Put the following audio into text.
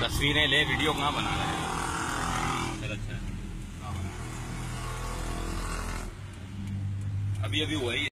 तस्वीरें ले वीडियो कहाँ बना रहे हैं? अभी अभी वही